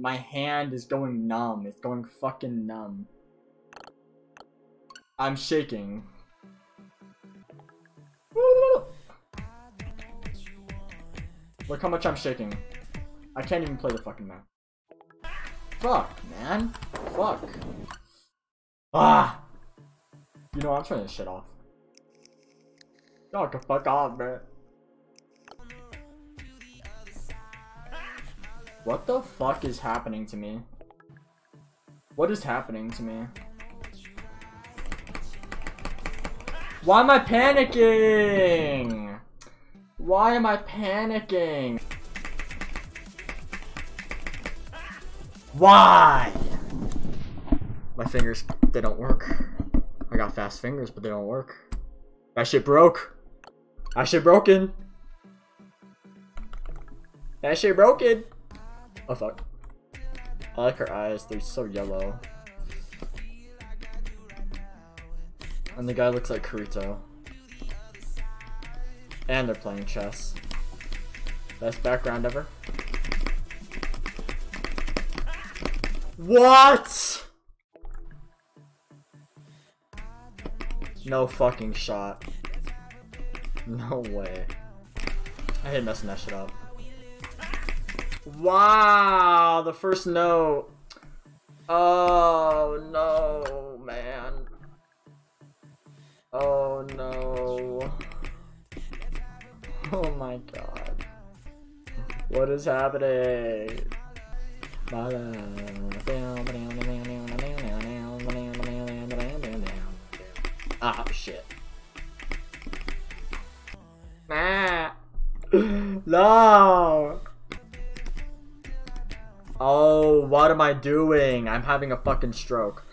My hand is going numb. It's going fucking numb. I'm shaking. Look how much I'm shaking. I can't even play the fucking map. Fuck, man. Fuck. Ah! You know, I'm turning this shit off. Y'all can fuck off, man. What the fuck is happening to me? What is happening to me? Why am I panicking? Why am I panicking? Why? My fingers, they don't work. I got fast fingers, but they don't work. That shit broke. That shit broken. That shit broken. Oh fuck. I like her eyes, they're so yellow. And the guy looks like Kirito. And they're playing chess. Best background ever. What? No fucking shot. No way. I hate messing that shit up. Wow, the first note. Oh no, man. Oh no. Oh my god. What is happening? Ah, shit. Ah. No! What am I doing? I'm having a fucking stroke.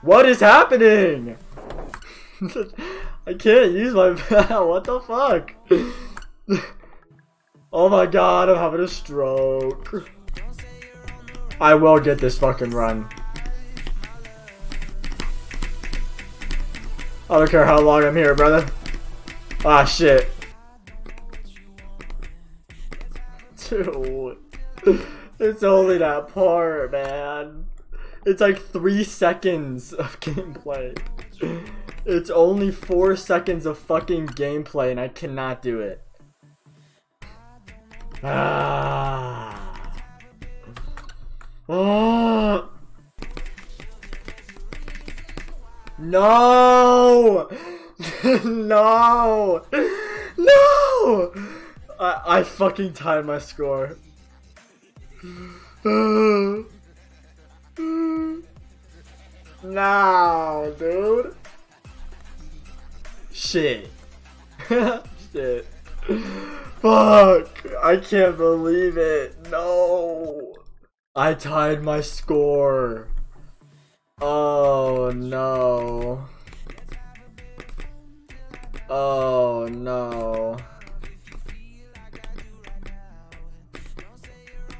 What is happening? I can't use my what the fuck? oh my god, I'm having a stroke. I will get this fucking run. I don't care how long I'm here, brother. Ah, shit. Dude. It's only that part, man. It's like three seconds of gameplay. It's only four seconds of fucking gameplay and I cannot do it. Ah. Oh. No! no! No! I, I fucking tied my score. No, dude. Shit. Shit. Fuck. I can't believe it. No. I tied my score. Oh no. Oh no.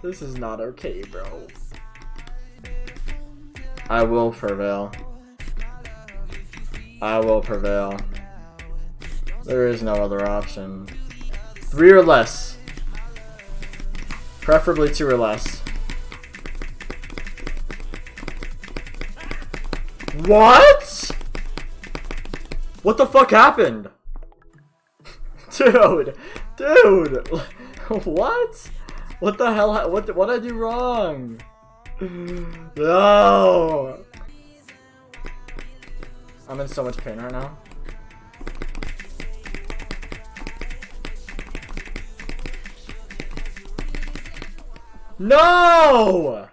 This is not okay, bro. I will prevail. I will prevail. There is no other option. Three or less. Preferably two or less. What? What the fuck happened? Dude, dude, what? What the hell? What what did I do wrong? No. I'm in so much pain right now. No!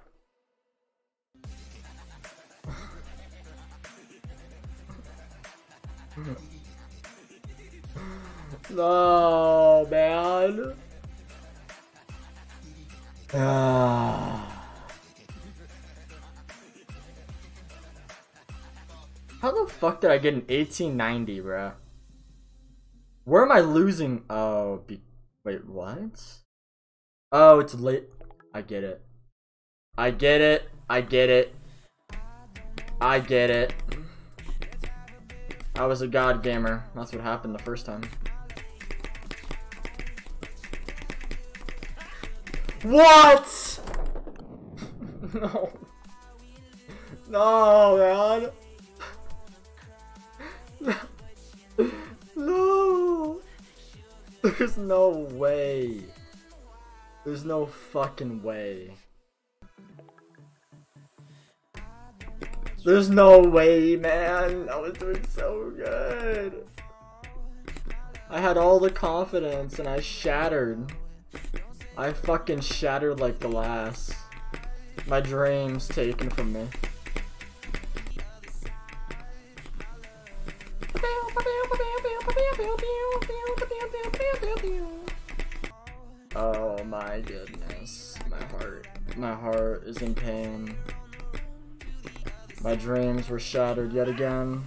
no, How the fuck did I get an 1890, bruh? Where am I losing? Oh, wait, what? Oh, it's late. I get it. I get it. I get it. I get it. I was a god gamer. That's what happened the first time. What? No. No, man. There's no way. There's no fucking way. There's no way, man. I was doing so good. I had all the confidence and I shattered. I fucking shattered like glass. My dreams taken from me. Oh my goodness. My heart. My heart is in pain. My dreams were shattered yet again.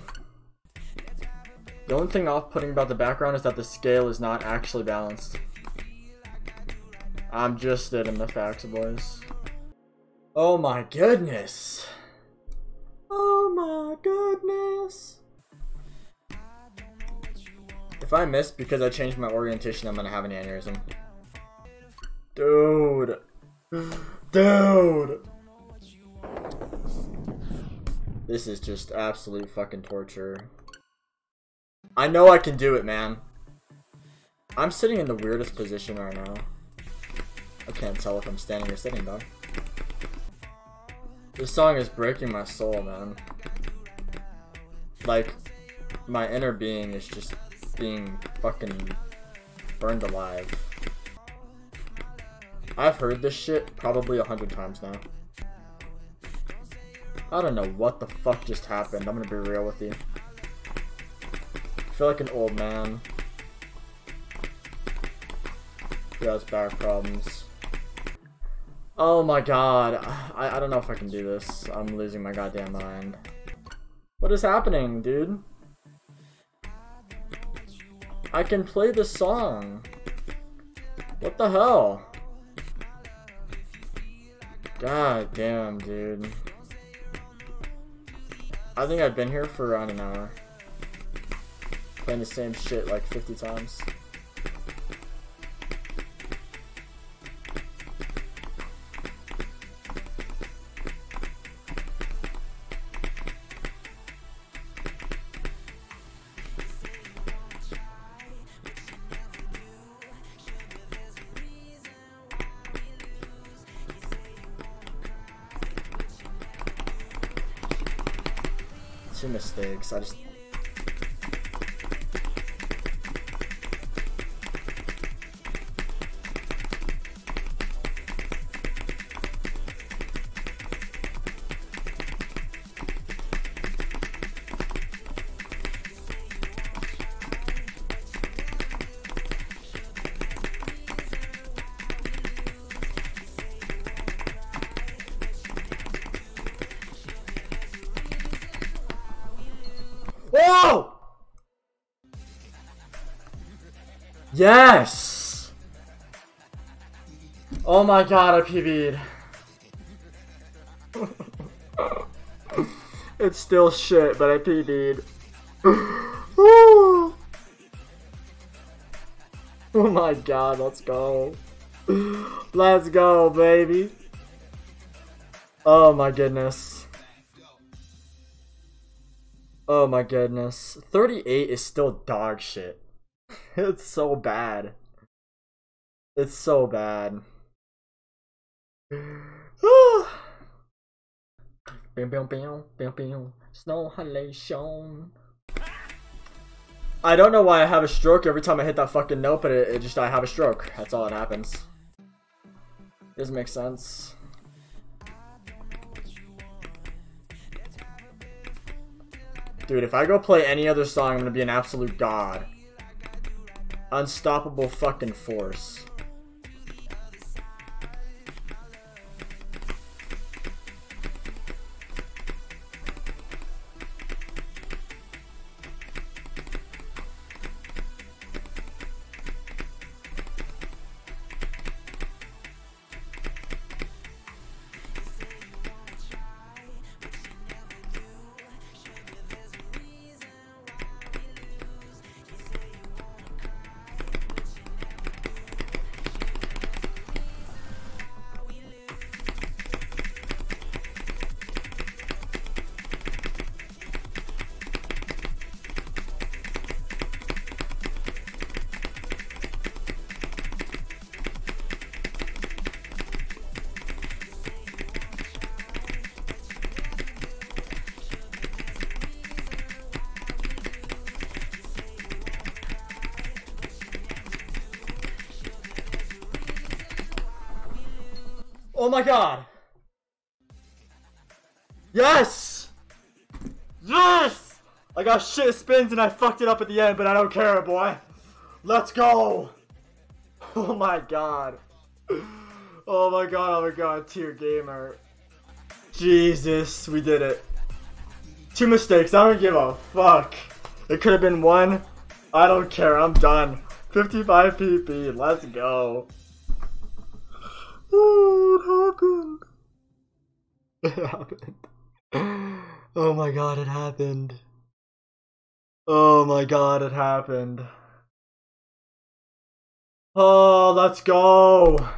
The only thing off-putting about the background is that the scale is not actually balanced. I'm just in the facts, boys. Oh my goodness. Oh my goodness. If I miss because I changed my orientation, I'm gonna have an aneurysm. Dude. Dude. This is just absolute fucking torture. I know I can do it, man. I'm sitting in the weirdest position right now. I can't tell if I'm standing or sitting, though. This song is breaking my soul, man. Like, my inner being is just being fucking burned alive. I've heard this shit probably a hundred times now. I don't know what the fuck just happened, I'm gonna be real with you. I feel like an old man. Who has back problems. Oh my god, I, I don't know if I can do this. I'm losing my goddamn mind. What is happening, dude? I can play the song. What the hell? God damn, dude. I think I've been here for around an hour. Playing the same shit like 50 times. Two mistakes. I just Yes! Oh my god, I PB'd. it's still shit, but I PB'd. oh my god, let's go. Let's go, baby. Oh my goodness. Oh my goodness. 38 is still dog shit. it's so bad. It's so bad. Bam, bam, bam, bam, bam. Snow halation. I don't know why I have a stroke every time I hit that fucking note, but it, it just I have a stroke. That's all that happens. Doesn't make sense. Dude, if I go play any other song, I'm gonna be an absolute god. Unstoppable fucking force. Oh my god! Yes! Yes! I got shit spins and I fucked it up at the end, but I don't care, boy. Let's go! Oh my god. Oh my god, oh my god, tier gamer. Jesus, we did it. Two mistakes, I don't give a fuck. It could have been one. I don't care, I'm done. 55 PP, let's go. Oh, it happened. It happened. Oh my god, it happened. Oh my god, it happened. Oh, let's go.